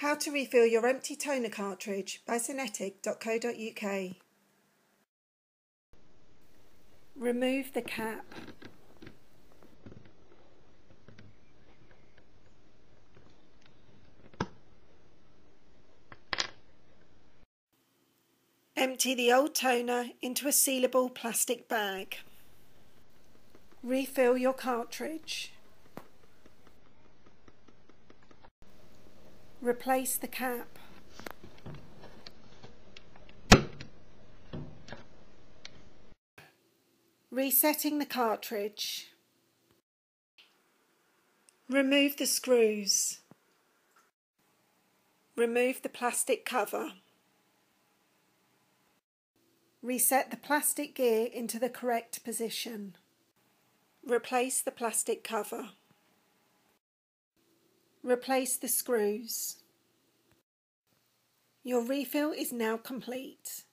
How to refill your empty toner cartridge by Zinetic.co.uk. Remove the cap. Empty the old toner into a sealable plastic bag. Refill your cartridge. Replace the cap. Resetting the cartridge. Remove the screws. Remove the plastic cover. Reset the plastic gear into the correct position. Replace the plastic cover. Replace the screws. Your refill is now complete.